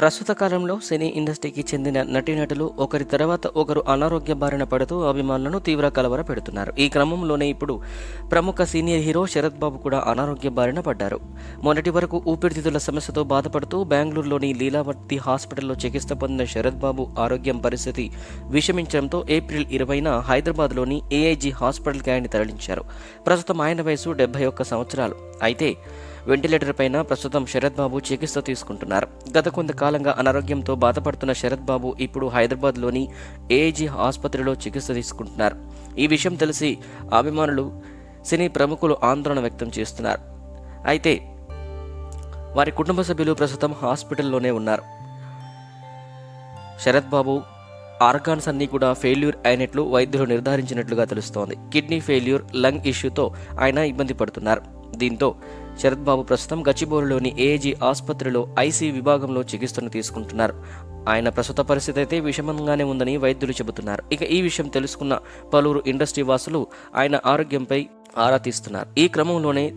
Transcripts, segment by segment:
ప్రస్తుత కాలంలో సినీ ఇండస్ట్రీకి చెందిన నటీనటులు ఒకరి తర్వాత ఒకరు అనారోగ్య బారిన పడుతూ అభిమానులను తీవ్ర కలవర పెడుతున్నారు. ఈ క్రమంలోనే ఇప్పుడు ప్రముఖ సీనియర్ హీరో శరత్ బాబు కూడా అనారోగ్య బారిన పడ్డారు. మొన్నటి వరకు ఊపిరితిత్తుల సమస్యతో బాధపడుతూ బెంగళూరులోని లీలావతి హాస్పిటల్లో చికిత్స పొందిన శరత్ బాబు ఆరోగ్యం పరిస్థితి విషమించడంతో ఏప్రిల్ ఇరవైన హైదరాబాద్లోని ఏఐజీ హాస్పిటల్కి ఆయన తరలించారు. ప్రస్తుతం ఆయన వయసు డెబ్బై ఒక్క సంవత్సరాలు. అయితే వెంటిలేటర్ పైన ప్రస్తుతం శరత్ బాబు చికిత్స తీసుకుంటున్నారు. గత కొంతకాలంగా అనారోగ్యంతో బాధపడుతున్న శరత్ బాబు ఇప్పుడు హైదరాబాద్లోని ఏఐజీ ఆసుపత్రిలో చికిత్స తీసుకుంటున్నారు. ఈ విషయం తెలిసి అభిమానులు సినీ ప్రముఖులు ఆందోళన వ్యక్తం చేస్తున్నారు. అయితే వారి కుటుంబ సభ్యులు ప్రస్తుతం హాస్పిటల్లోనే ఉన్నారు. శరత్ బాబు ఆర్గాన్స్ అన్ని కూడా ఫెయిల్యూర్ అయినట్లు వైద్యులు నిర్ధారించినట్లుగా తెలుస్తోంది. కిడ్నీ ఫెయిల్యూర్ లంగ్ ఇష్యూతో ఆయన ఇబ్బంది పడుతున్నారు. దీంతో శరత్ బాబు ప్రస్తుతం గచ్చిబౌలిలోని ఏజీ ఆసుపత్రిలో ఐసీ విభాగంలో చికిత్సను తీసుకుంటున్నారు. ఆయన ప్రస్తుత పరిస్థితి అయితే విషమంగానే ఉందని వైద్యులు చెబుతున్నారు. ఇక ఈ విషయం తెలుసుకున్న పలువురు ఇండస్ట్రీ వాసులు ఆయన ఆరోగ్యంపై ఆరా తీస్తున్నారు. ఈ క్రమంలోనే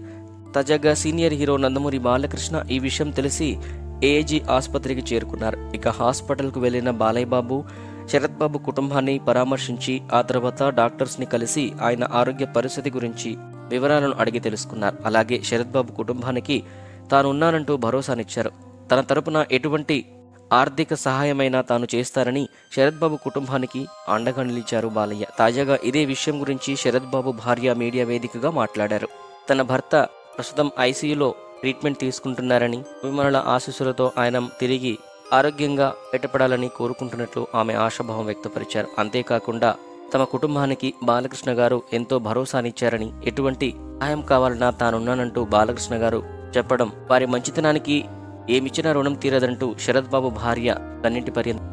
తాజాగా సీనియర్ హీరో నందమూరి బాలకృష్ణ ఈ విషయం తెలిసి ఏజీ ఆసుపత్రికి చేరుకున్నారు. ఇక హాస్పిటల్కు వెళ్ళిన బాలయ్య బాబు శరత్ బాబు కుటుంబాన్ని పరామర్శించి ఆ తర్వాత డాక్టర్స్ని కలిసి ఆయన ఆరోగ్య పరిస్థితి గురించి వివరాలను అడిగి తెలుసుకున్నారు. అలాగే శరత్ బాబు కుటుంబానికి తాను ఉన్నానంటూ భరోసానిచ్చారు. తన తరపున ఎటువంటి ఆర్థిక సహాయమైనా తాను చేస్తారని శరత్ బాబు కుటుంబానికి అండగా నిలిచారు బాలయ్య. తాజాగా ఇదే విషయం గురించి శరత్ బాబు భార్య మీడియా వేదికగా మాట్లాడారు. తన భర్త ప్రస్తుతం ఐసీయూలో ట్రీట్మెంట్ తీసుకుంటున్నారని అభిమానుల ఆశీస్సులతో ఆయన తిరిగి ఆరోగ్యంగా బయటపడాలని కోరుకుంటున్నట్లు ఆమె ఆశాభావం వ్యక్తపరిచారు. అంతేకాకుండా తమ కుటుంబానికి బాలకృష్ణ గారు ఎంతో భరోసానిచ్చారని ఎటువంటి సహాయం కావాలన్నా తానున్నానంటూ బాలకృష్ణ గారు చెప్పడం వారి మంచితనానికి ఏమిచ్చినా రుణం తీరదంటూ శరద్బాబు భార్య కన్నింటి పర్యంతం